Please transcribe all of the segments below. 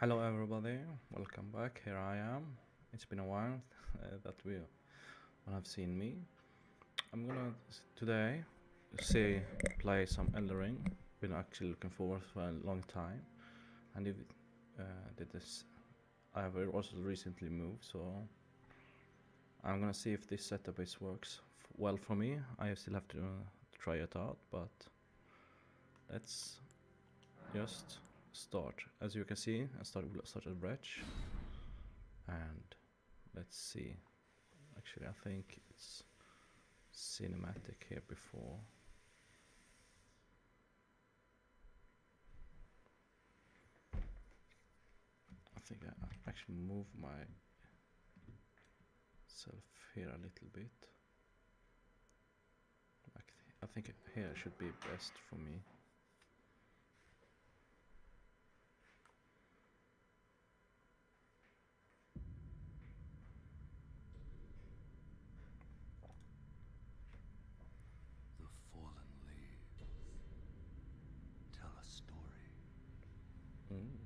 Hello everybody, welcome back. Here I am. It's been a while uh, that we one have seen me. I'm gonna today see play some Elden Ring. Been actually looking forward for a long time, and if uh, did this, I have also recently moved, so I'm gonna see if this setup is works well for me. I still have to uh, try it out, but let's just start. As you can see, I started a Wretch, and let's see. Actually, I think it's cinematic here before. I think I actually move my self here a little bit. I think here should be best for me. The fallen leaves tell a story. Mm.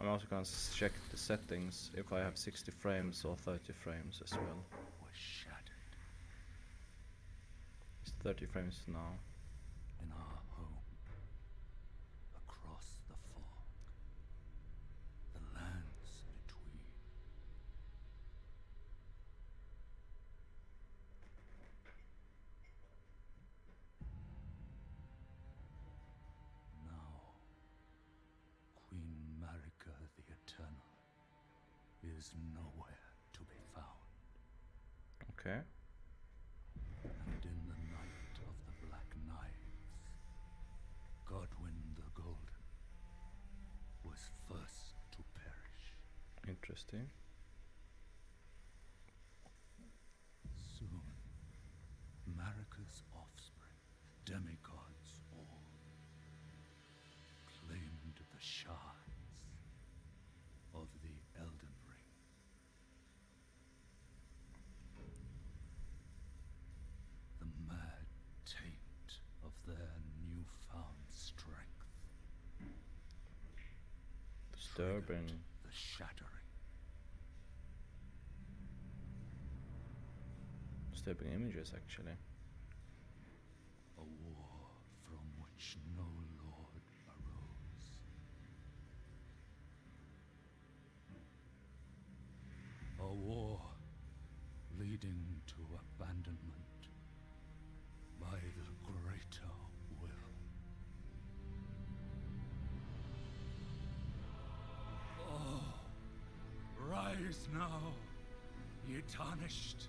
I'm also gonna check the settings if I have 60 frames or 30 frames as well. Was shattered It's 30 frames now. Is nowhere to be found. Okay. And in the night of the Black Knives, Godwyn the Golden was first to perish. Interesting. Soon, Marika's offspring, demigods all, claimed the shards of the Elden Ring. The mad taint of their newfound strength. Disturbing. The shattering. Disturbing images actually. A war from which no lord arose. A war leading to abandonment now, ye tarnished,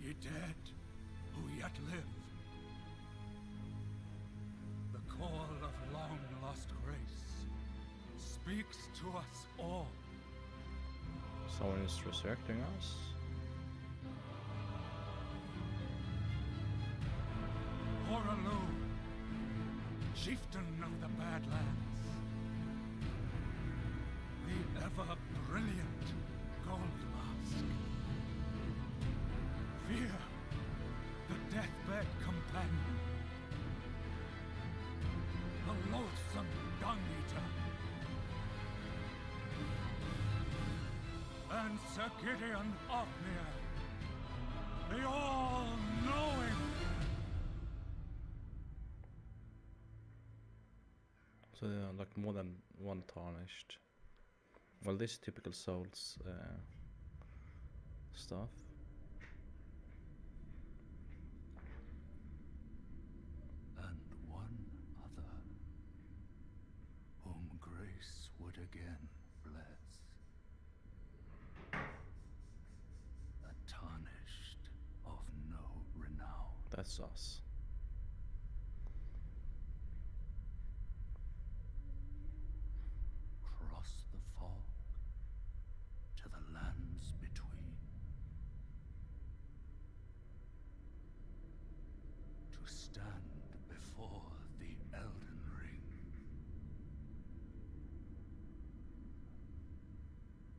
ye dead who yet live. The call of long lost grace speaks to us all. Someone is resurrecting us. Hoarah Loux, chieftain of the Badlands. The ever brilliant Mask. Fia, the deathbed companion. The loathsome dung eater. And Sir Gideon the all-knowing So are like more than one tarnished. Well, this is typical Souls uh, stuff. and one other whom grace would again bless. A tarnished of no renown. That's us. Cross the fog to the lands between. To stand before the Elden Ring.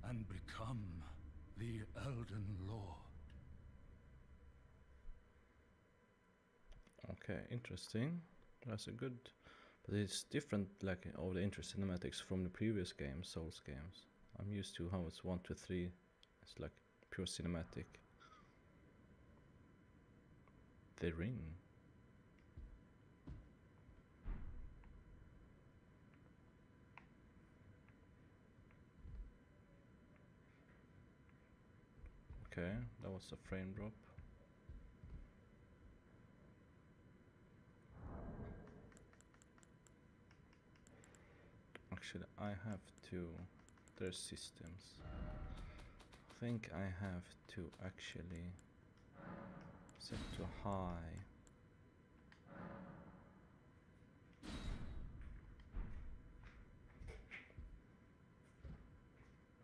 And become the Elden Lord. Okay, interesting. That's a good, but it's different, like all the intro cinematics from the previous games, Souls games. I'm used to how it's one to three. It's like pure cinematic. The ring. Okay, that was a frame drop. Actually, I have to. There's systems. I think I have to actually set to high.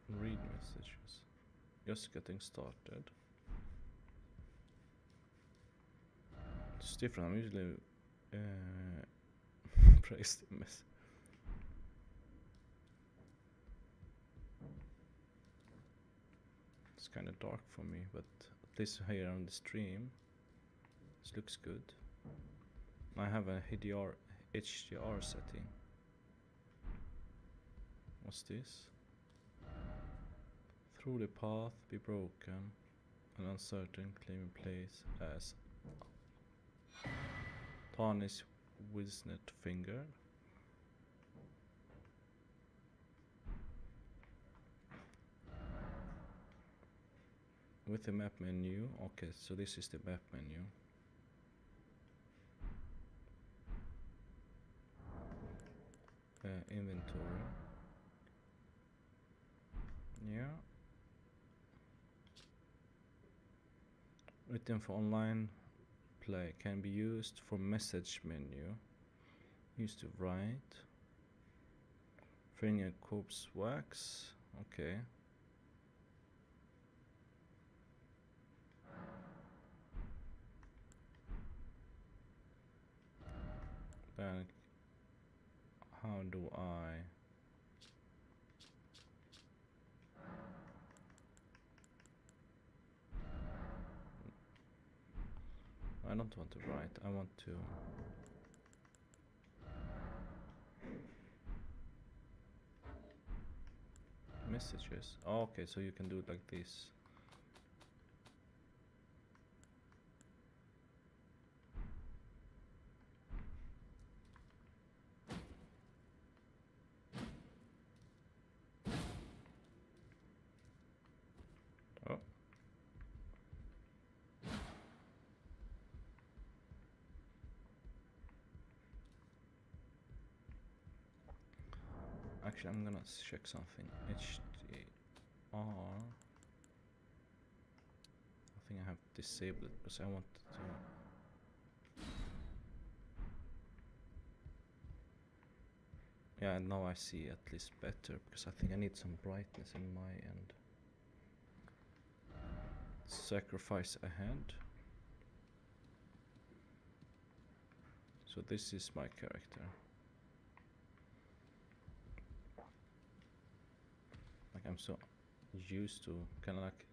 Read messages. Just getting started. It's different. I'm usually uh, praise the mess. It's kind of dark for me, but at least here on the stream, this looks good. I have a HDR, HDR setting. What's this? Through the path be broken, and uncertain claim place as tarnish Wisnet finger. With the map menu, okay, so this is the map menu. Uh, inventory. Yeah. Written for online play can be used for message menu. Used to write. Finger corpse wax. Okay. Then how do I I don't want to write, I want to messages. Oh, okay, so you can do it like this. Oh. Actually, I'm gonna check something. HDR. I think I have disabled it because I want to. Yeah, now I see at least better because I think I need some brightness in my end. Sacrifice ahead. So this is my character. Like I'm so used to kind of like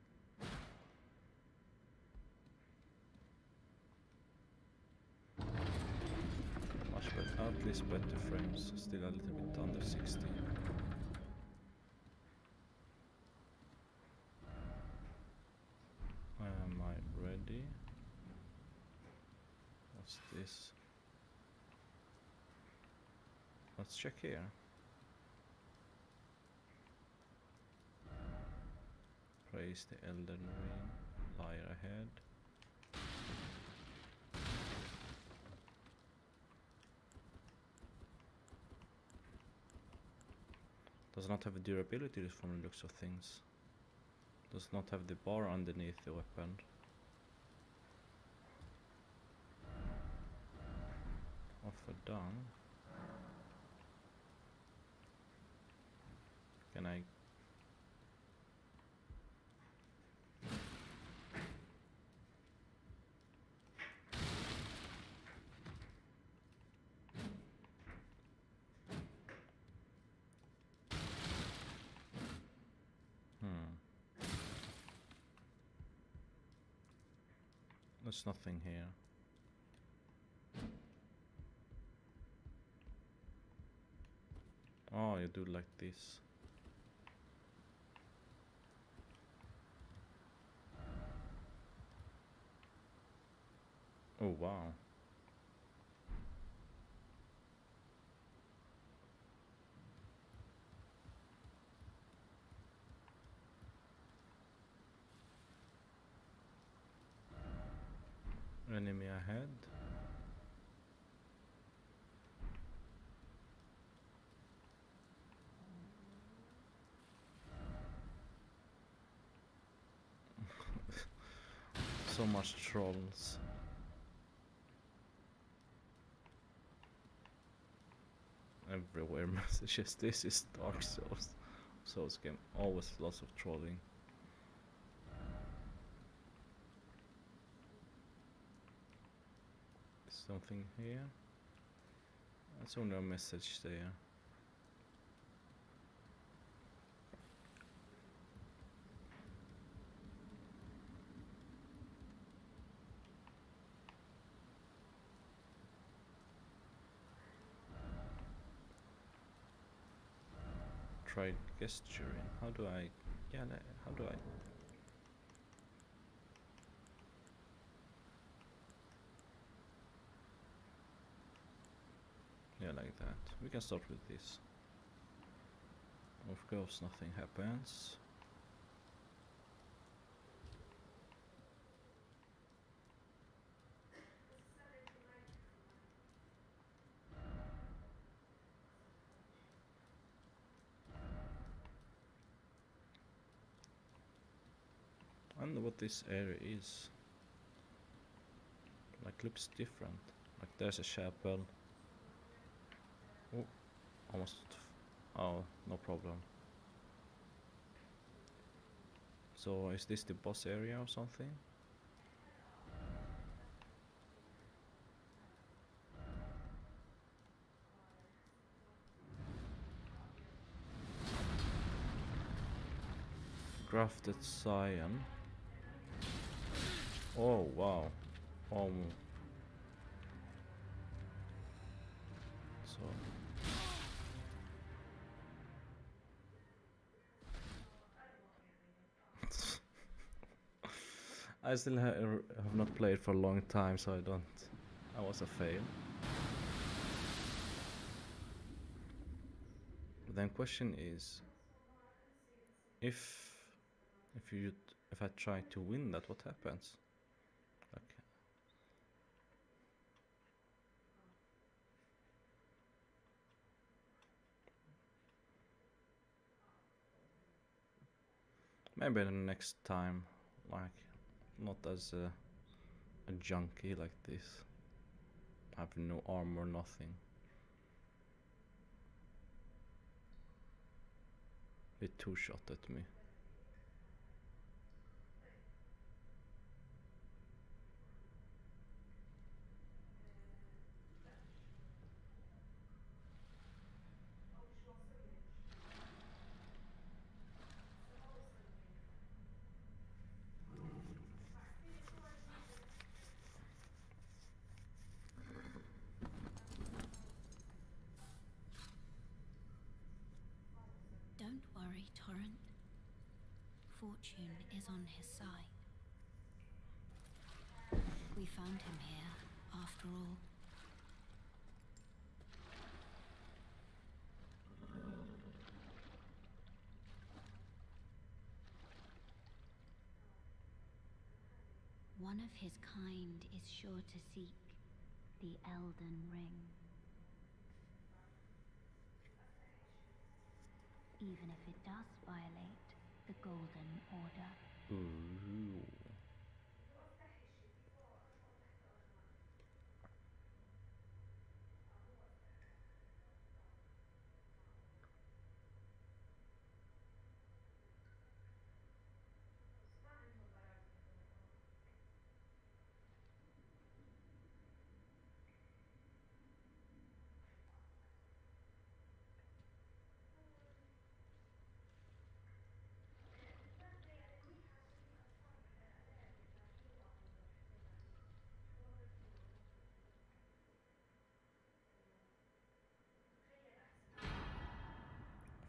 much better, at least better frames, still a little bit under 60. Am I ready? What's this? Let's check here. Praise the Elden Ring. Liar ahead. Does not have a durability from the looks of things. Does not have the bar underneath the weapon. Offer done. Can I There's nothing here. Oh, you do like this. Oh, wow. Ahead. so much trolls. Everywhere messages. This is Dark Souls. Souls game. Always lots of trolling. Something here. That's only a message there. Try gesturing. How do I? Yeah. How do I? Like that. We can start with this. Of course, nothing happens. I don't know what this area is. Like, looks different. Like, there's a chapel. Almost. Oh, no problem. So, is this the boss area or something? Grafted Scion. Oh, wow. Um. So. I still ha- have not played for a long time, so I don't. I was a fail. But then question is, if if you if I try to win that, what happens? Like, maybe the next time, like, not as a, a junkie like this. Have no armor, nothing. It two shot at me. Don't worry, Torrent. Fortune is on his side. We found him here, after all. One of his kind is sure to seek the Elden Ring. Even if it does violate the Golden Order. Ooh.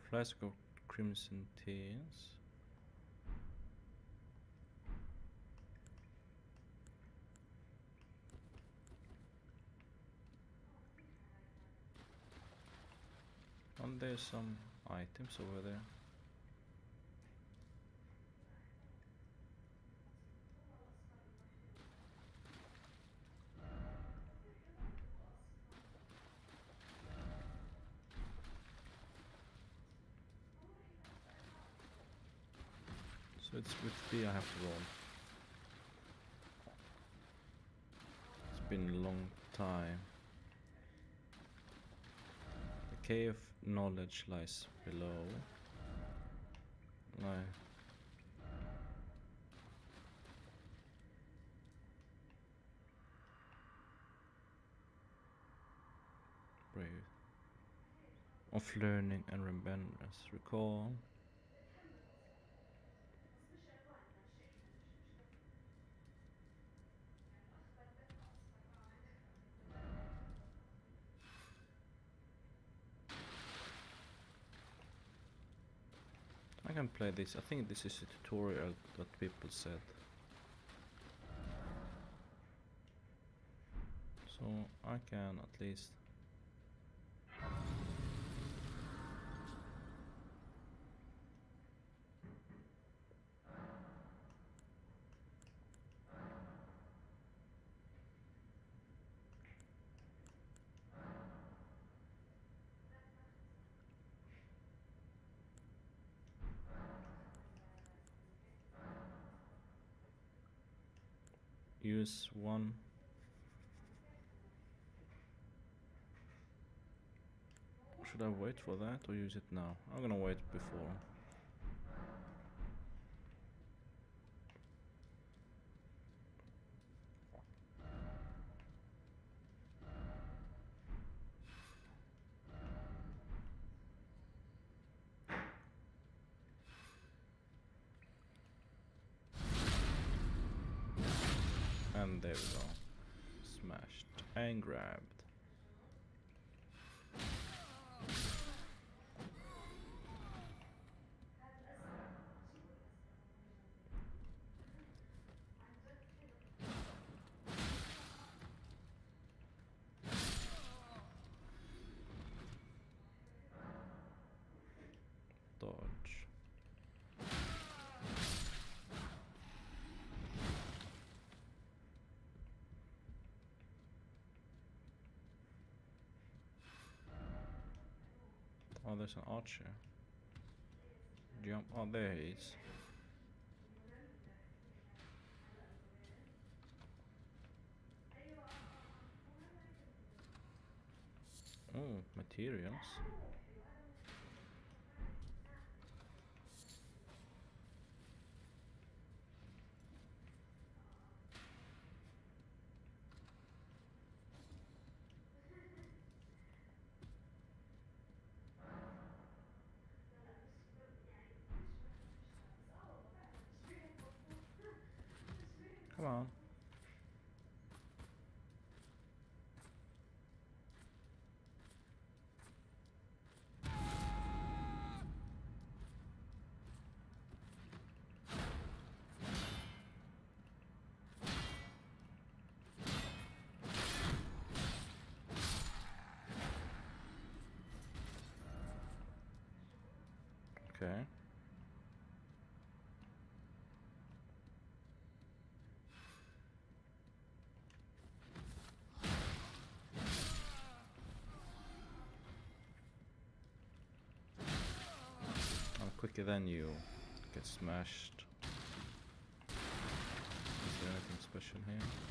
Flask of crimson tears. And there's some items over there. So B I have to roll. It's been a long time. The cave of knowledge lies below. No. Brave. Of learning and remembrance. Recall. Can play this. I think this is a tutorial that people said. So I can at least use one. Should I wait for that or use it now? I'm gonna wait before And there we go. Smashed and grabbed. Dodge. Oh, there's an archer. Jump. Oh, there he is. Oh, materials. Come on. Okay. I'm quicker than you. Get smashed. Is there anything special here?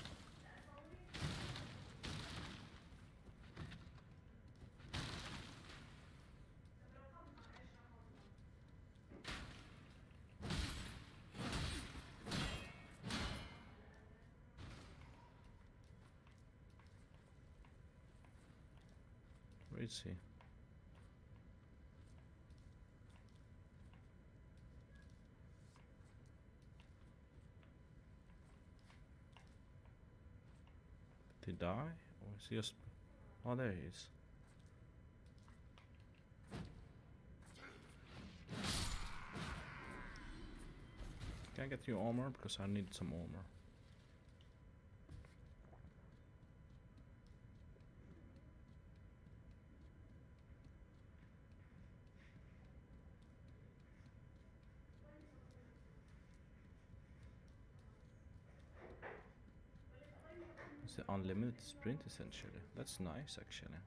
should see. Did he die? Or is he just... Oh, there he is. Can I get you armor? Because I need some armor. Unlimited sprint essentially. That's nice actually.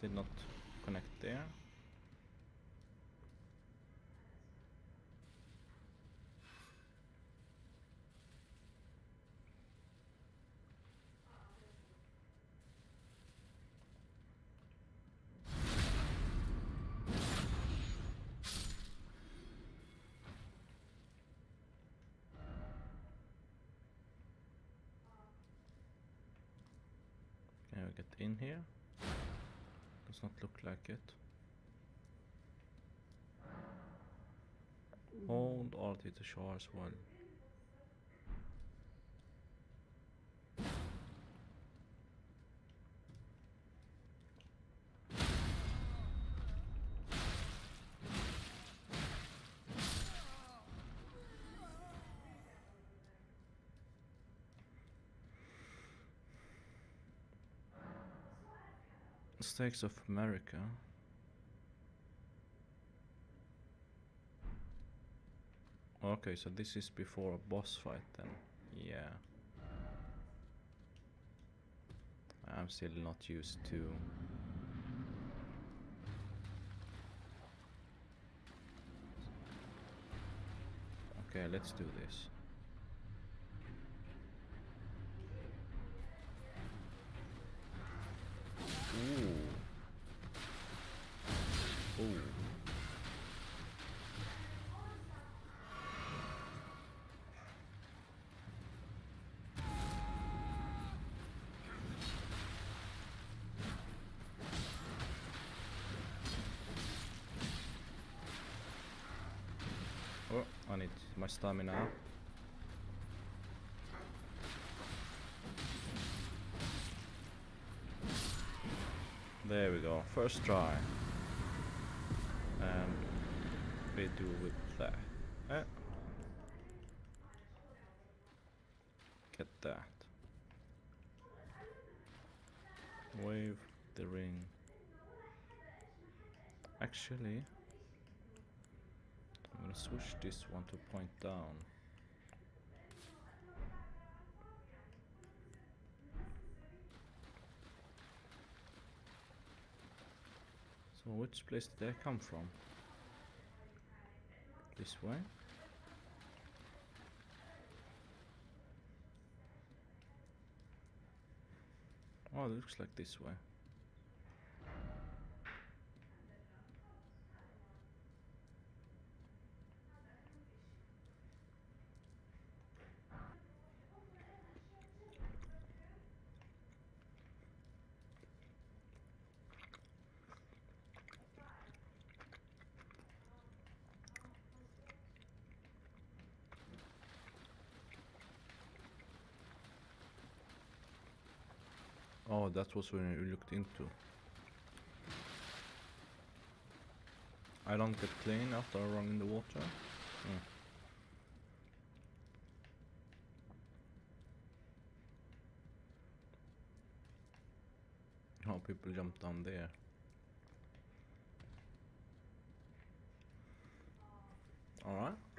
Did not connect there. Can we get in here? Does not look like it. Hold RT to show as well. Stakes of Marika. Okay, so this is before a boss fight then. Yeah. I'm still not used to Okay, let's do this. Ooh. Ooh. Oh, I need my stamina There we go, first try. And we do with that. Eh. Get that. Wave the ring. Actually, I'm gonna switch this one to point down. Which place did I come from? This way? Oh, it looks like this way. Oh, that was when you looked into. I don't get clean after I run in the water. Hmm. How people jump down there. Alright.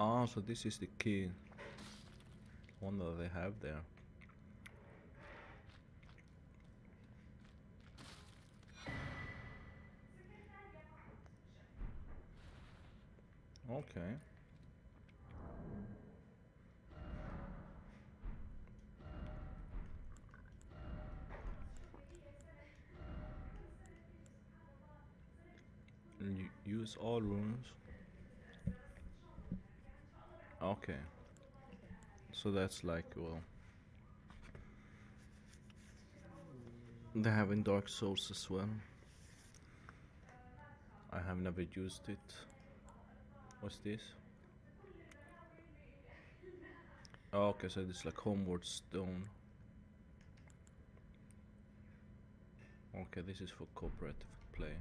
Ah, so this is the key. One that they have there. Okay. Use all runes. Okay. So that's like, well. They have in Dark Souls as well. I have never used it. What's this? Oh, okay, so it's like Homeward Stone. Okay, this is for cooperative play.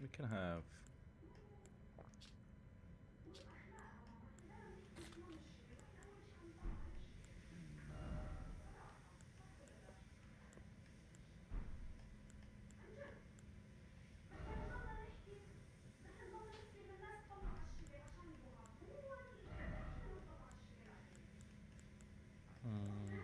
We can have Mm.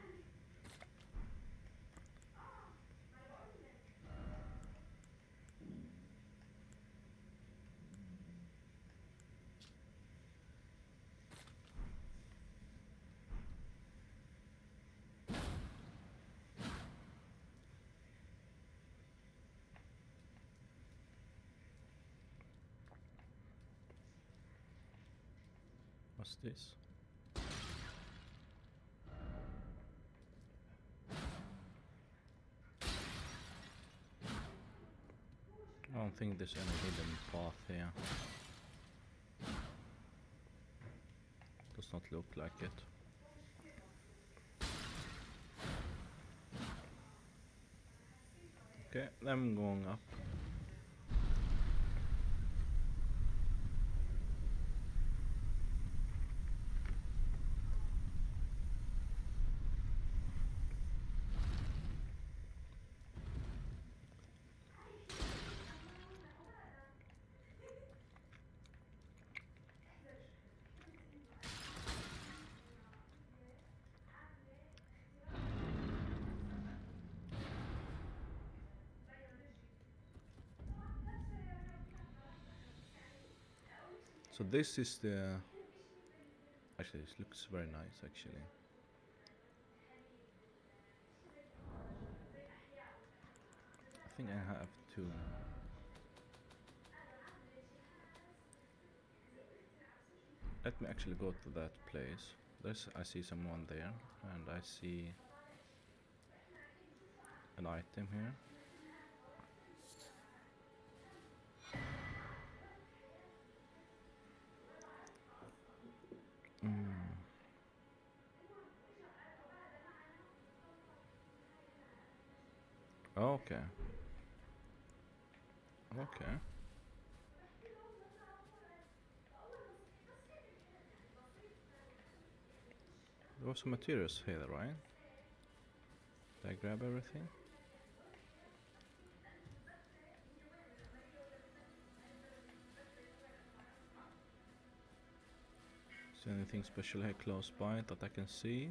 What's this? I don't think there's any hidden path here. Does not look like it. Okay, I'm going up. So this is the. Actually, this looks very nice. Actually. I think I have to. Let me actually go to that place. There's, I see someone there, and I see an item here. Okay. Okay. There was some materials here, right? Did I grab everything? Is there anything special here close by that I can see?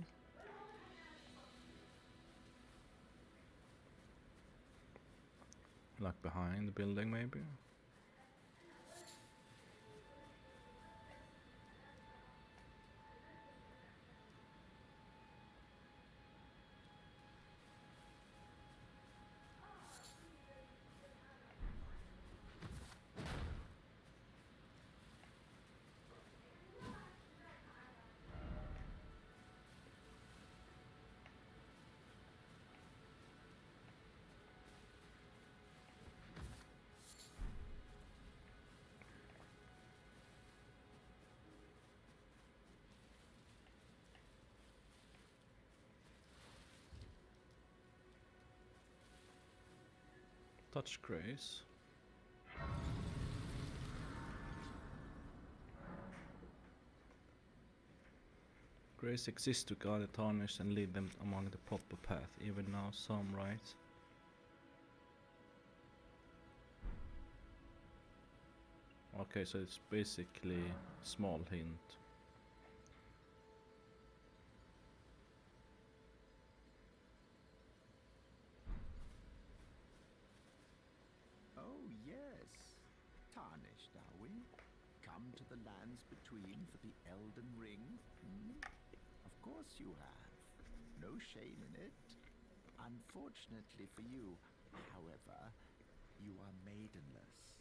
Like behind the building, maybe? Touch grace. Grace exists to guide the tarnished and lead them along the proper path. Even now, some right. Okay, so it's basically small hint. Course you have. No shame in it. Unfortunately for you, however, you are maidenless.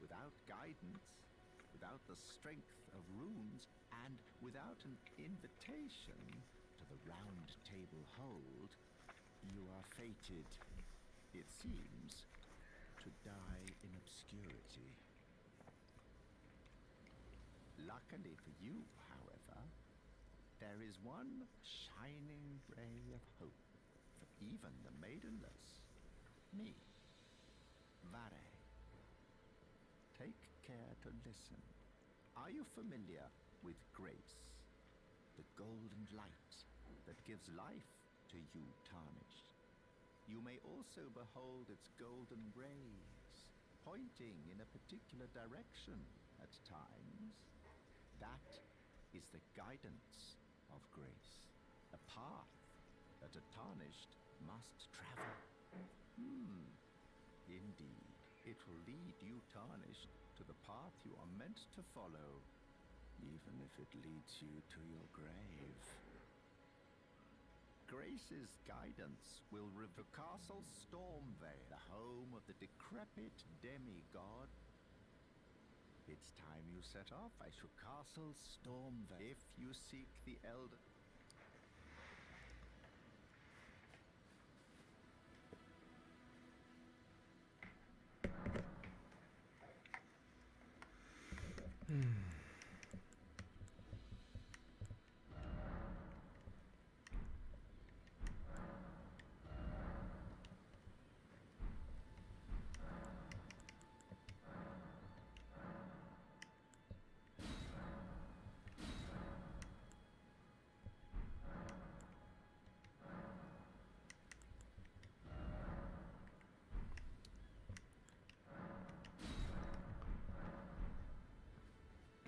Without guidance, without the strength of runes, and without an invitation to the round table hold, you are fated, it seems, to die in obscurity. Luckily for you, there is one shining ray of hope for even the maidenless. Me. Varre. Take care to listen. Are you familiar with grace? The golden light that gives life to you tarnished. You may also behold its golden rays, pointing in a particular direction at times. That is the guidance of grace, a path that a tarnished must travel. Hmm, indeed, it will lead you tarnished to the path you are meant to follow, even if it leads you to your grave. Grace's guidance will reveal Castle Stormveil, the home of the decrepit demigod. It's time you set off. I shall Castle Stormveil. If you seek the Elder. Hmm.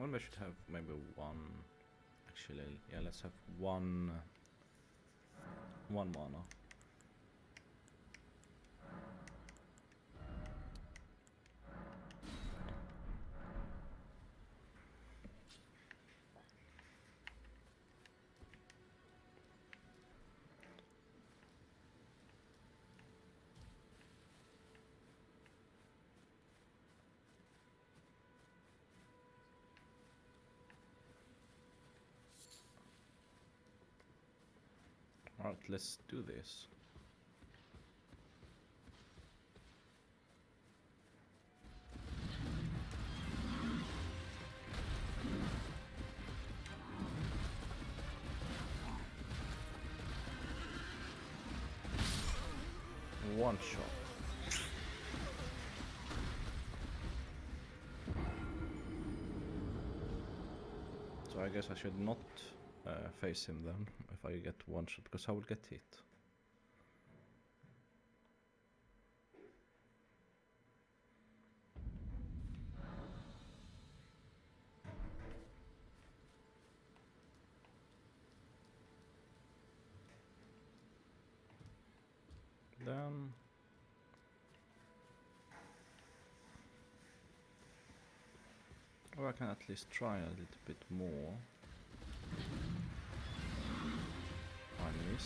Well, we should have maybe one. Actually, yeah, let's have one. One mana. Alright, let's do this. One shot. So I guess I should not uh, face him then if I get one shot because I will get hit. Then or I can at least try a little bit more. I.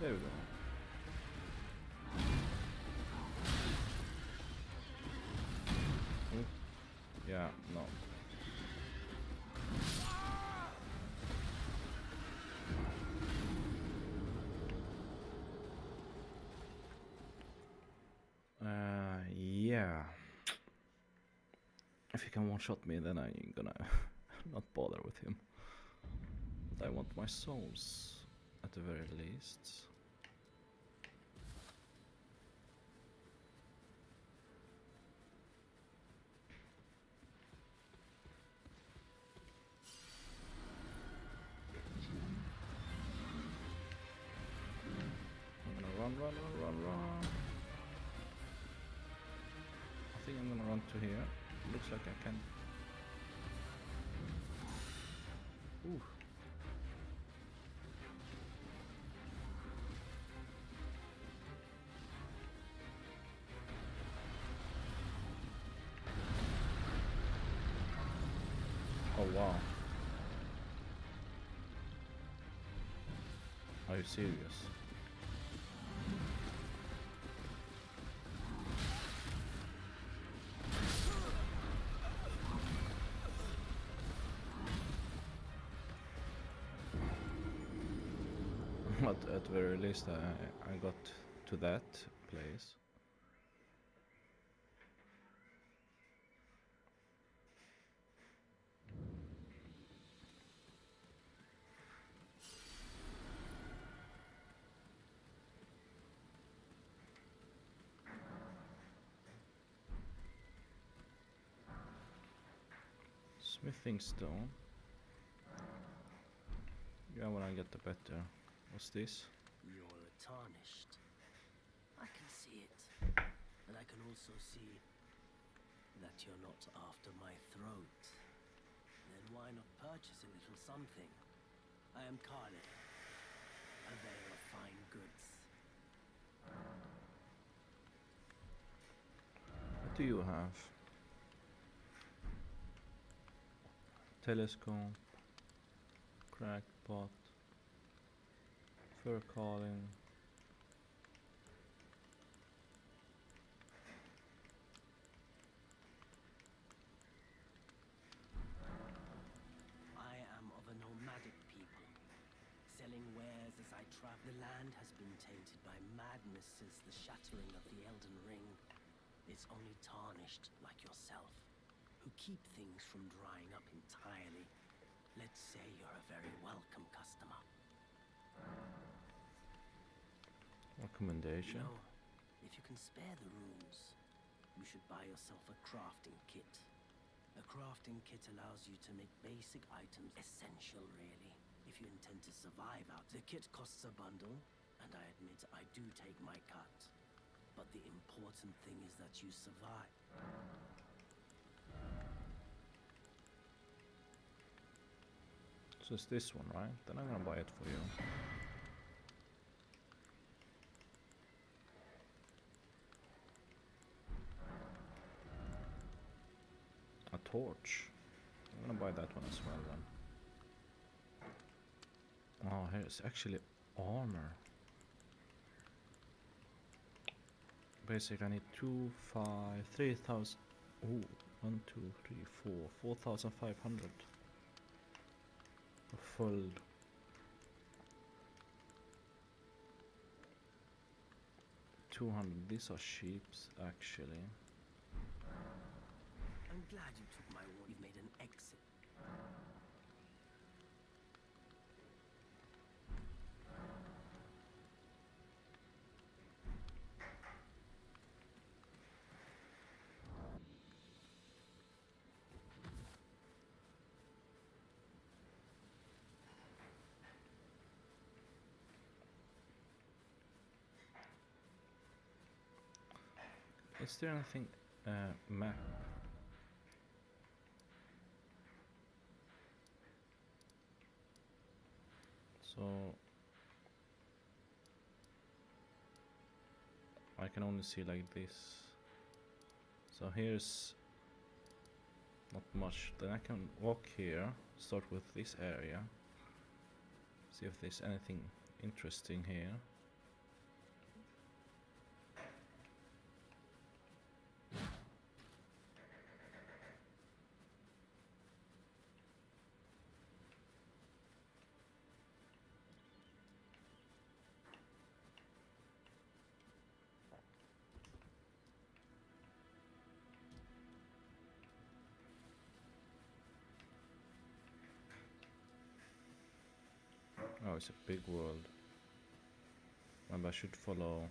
There we go. Oop. Yeah, no. Uh, yeah. If he can one-shot me, then I'm gonna not bother with him. But I want my souls, at the very least. Wow. Are you serious? but at very least I, I got to that place. Smithing stone. Yeah, when I get the better. What's this? You're tarnished. I can see it. And I can also see that you're not after my throat. Then why not purchase a little something? I am Kalé, purveyor of fine goods. What do you have? Telescope, crackpot, fur calling. I am of a nomadic people, selling wares as I travel. The land has been tainted by madness since the shattering of the Elden Ring. It's only tarnished like yourself, who keep things from drying up entirely. Let's say you're a very welcome customer. Recommendation. You know, if you can spare the runes, you should buy yourself a crafting kit. A crafting kit allows you to make basic items essential, really, if you intend to survive out. The kit costs a bundle, and I admit I do take my cut. But the important thing is that you survive. So it's this one, right? Then I'm gonna buy it for you. A torch. I'm gonna buy that one as well then. Oh, here's actually armor. Basic, I need two, five, three thousand. Oh, one, two, three, four, four thousand five hundred. Full. Two hundred. These are sheeps, actually. I'm glad you Is there anything uh, map? So I can only see like this. So here's not much. Then I can walk here, start with this area, see if there's anything interesting here. Oh, it's a big world. Maybe I should follow.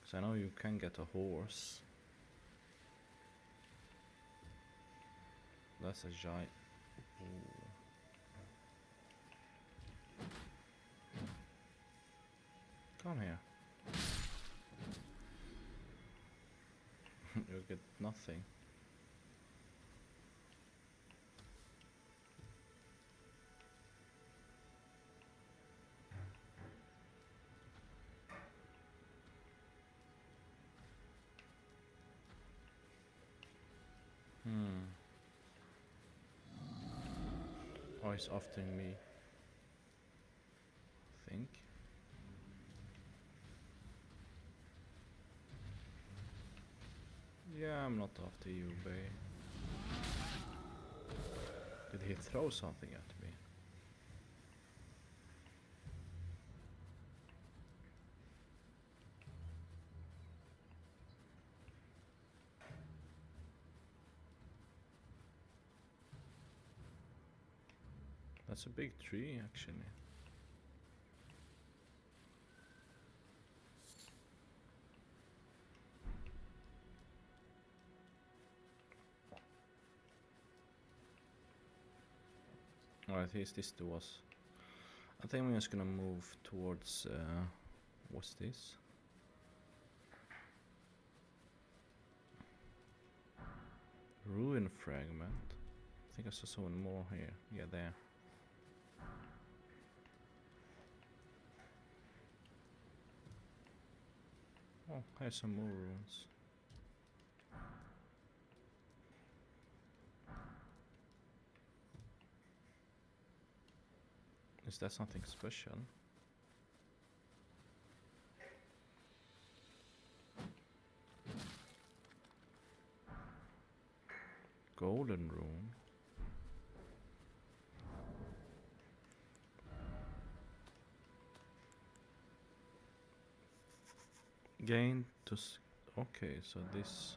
Because I know you can get a horse. That's a giant. Come here. You'll get nothing. He's after me. I think. Yeah, I'm not after you, Bay. Did he throw something at me? That's a big tree, actually. Alright, here's this to us. I think I'm just gonna move towards, uh, what's this? Ruin fragment. I think I saw someone more here. Yeah, there. Oh, here's some more ruins. Is that something special? Golden rune. Gain to okay, so this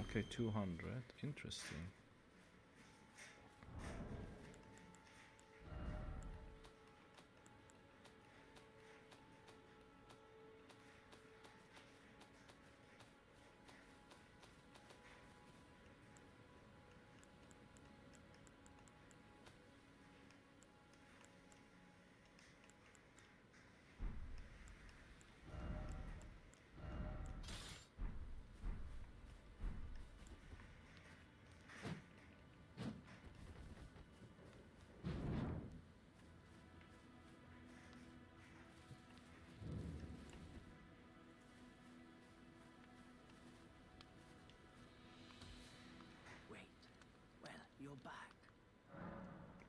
Okay, 200. Interesting.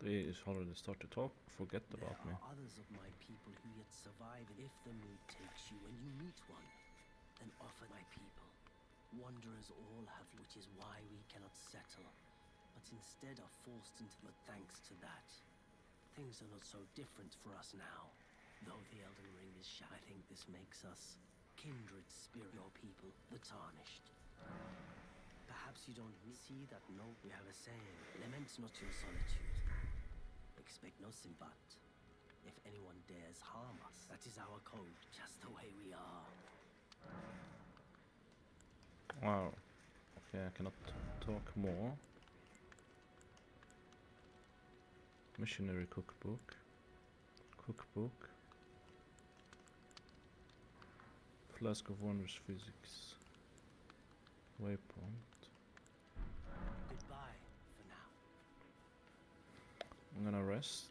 They is already start to talk. Forget There about me. others of my people who yet survive. If the mood takes you when you meet one, then offer my people. Wanderers all have, which is why we cannot settle, but instead are forced into. the thanks to that, things are not so different for us now. Though the Elden Ring is shy, I think this makes us kindred spirit. Your people, the Tarnished. Perhaps you don't see that. No, we have a saying: lament not your solitude. Expect no sin, but if anyone dares harm us, that is our code, just the way we are. Wow. Okay, I cannot talk more. Missionary cookbook. Cookbook. Flask of Wondrous Physics. Waypoint. I'm gonna rest.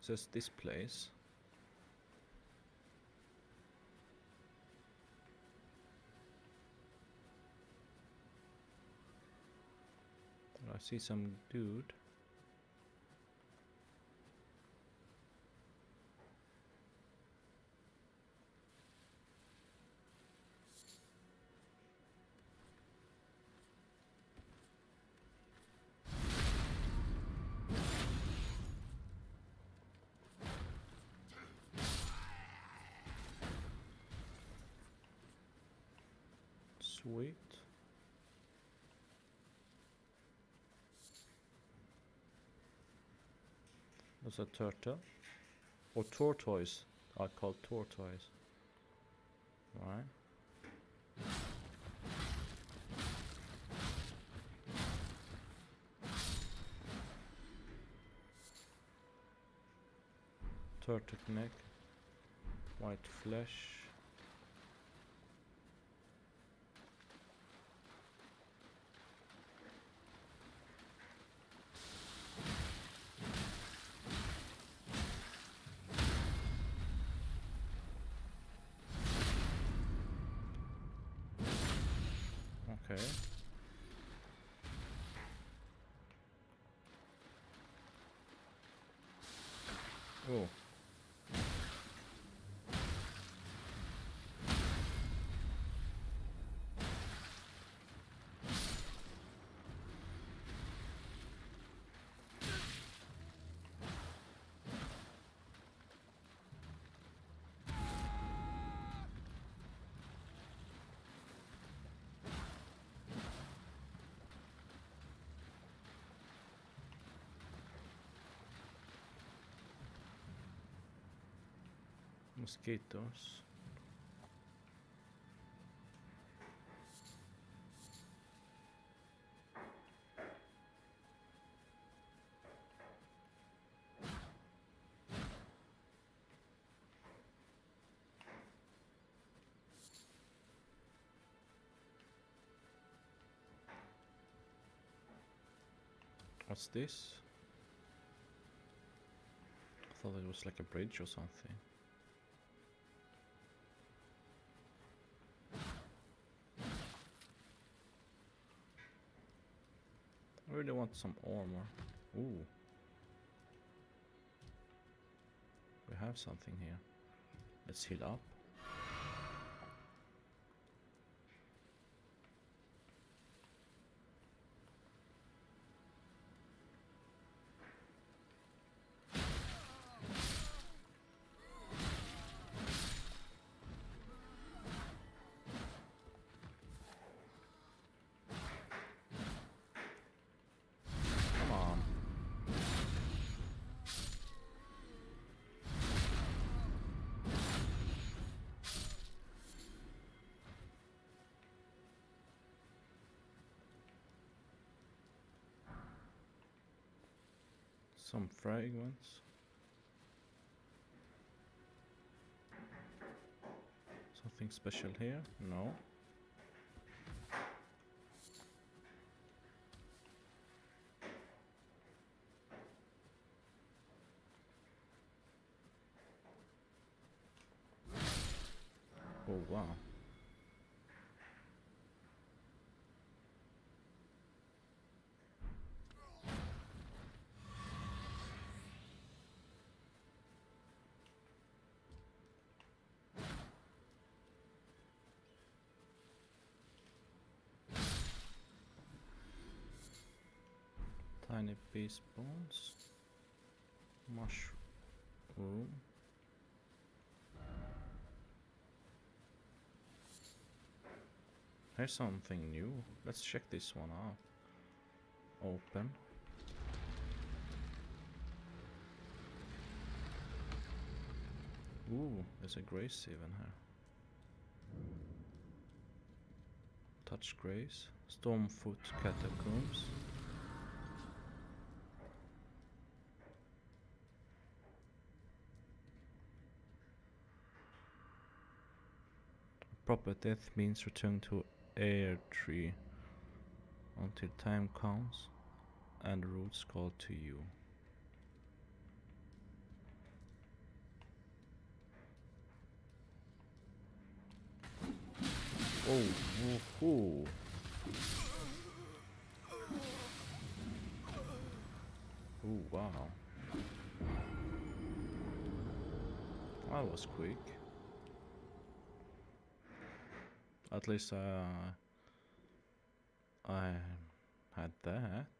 Says this place. I see some dude. There's a turtle. Or tortoise. I call tortoise. Right. Turtle neck. White flesh. Oh. Mosquitoes. What's this? I thought it was like a bridge or something. Really want some armor. Ooh. We have something here. Let's heal up. Some fragments. Something special here? No. Oh wow. Tiny bones. Mushroom. Here's something new. Let's check this one out. Open. Ooh, there's a grace even here. Touch grace. Stormfoot catacombs. Proper death means return to air tree until time comes and roots call to you. Oh. Oh, wow. That was quick. At least uh, I had that.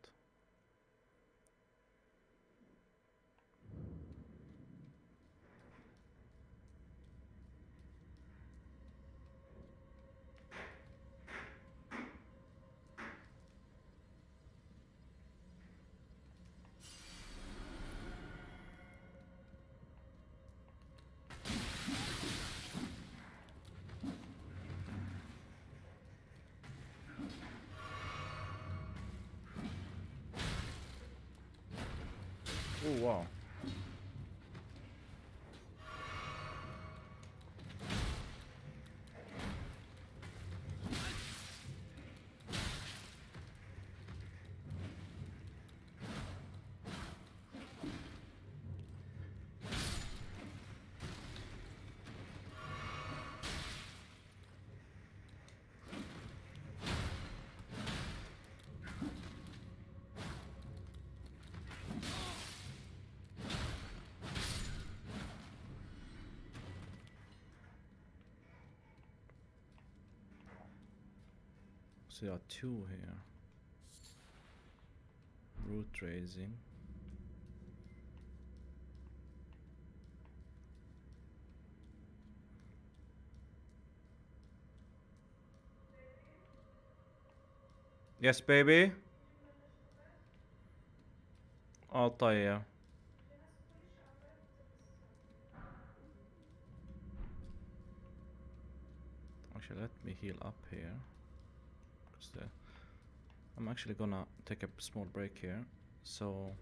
Oh So there are two here. Root tracing. Yes, baby. Altair. Actually, let me heal up here. I'm actually gonna take a small break here. So,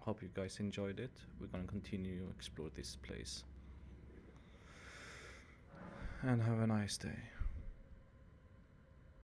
hope you guys enjoyed it. We're gonna continue to explore this place. And have a nice day.